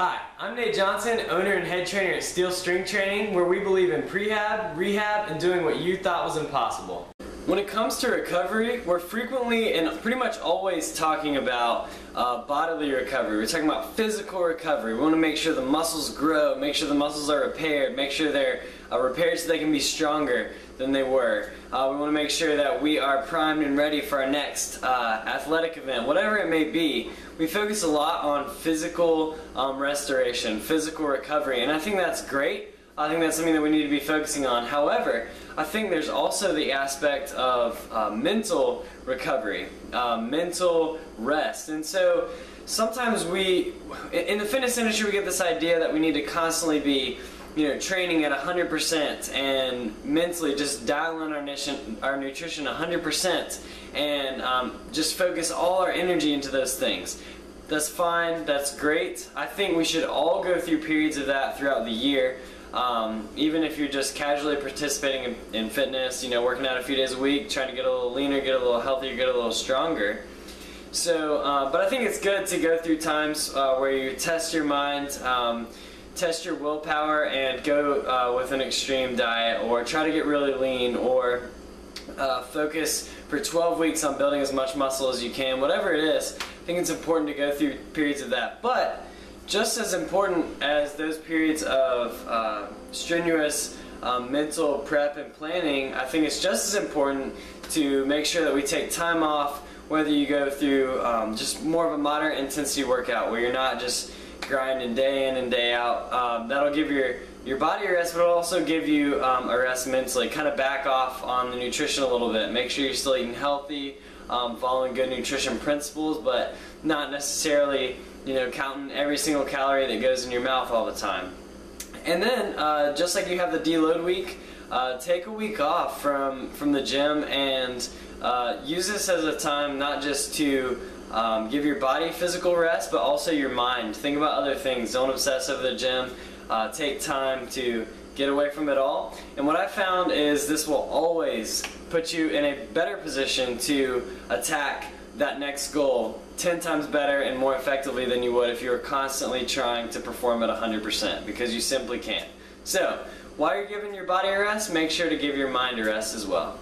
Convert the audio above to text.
Hi, I'm Nate Johnson, owner and head trainer at Steel Strength Training, where we believe in prehab, rehab, and doing what you thought was impossible. When it comes to recovery, we're frequently and pretty much always talking about uh, bodily recovery. We're talking about physical recovery. We want to make sure the muscles grow, make sure the muscles are repaired, make sure they're uh, repaired so they can be stronger than they were. Uh, we want to make sure that we are primed and ready for our next uh, athletic event, whatever it may be. We focus a lot on physical um, restoration, physical recovery, and I think that's great. I think that's something that we need to be focusing on. However, I think there's also the aspect of uh, mental recovery, uh, mental rest. And so sometimes we, in the fitness industry, we get this idea that we need to constantly be you know, training at 100% and mentally just dial in our, nutrition, our nutrition 100% and um, just focus all our energy into those things. That's fine, that's great. I think we should all go through periods of that throughout the year. Um, even if you're just casually participating in, in, fitness, you know, working out a few days a week, trying to get a little leaner, get a little healthier, get a little stronger. So, uh, but I think it's good to go through times uh, where you test your mind, um, test your willpower, and go uh, with an extreme diet, or try to get really lean, or uh, focus for 12 weeks on building as much muscle as you can. Whatever it is, I think it's important to go through periods of that. But just as important as those periods of uh, strenuous um, mental prep and planning, I think it's just as important to make sure that we take time off, whether you go through um, just more of a moderate intensity workout where you're not just grinding day in and day out. Um, that'll give your your body a rest, but it'll also give you um, a rest mentally. Kind of back off on the nutrition a little bit. Make sure you're still eating healthy, um, following good nutrition principles, but not necessarily you know, counting every single calorie that goes in your mouth all the time. And then, uh, just like you have the deload week, uh, take a week off from, from the gym and uh, use this as a time not just to um, give your body physical rest, but also your mind. Think about other things. Don't obsess over the gym. Uh, take time to get away from it all. And what I found is this will always put you in a better position to attack that next goal 10 times better and more effectively than you would if you were constantly trying to perform at 100% because you simply can't. So, while you're giving your body a rest, make sure to give your mind a rest as well.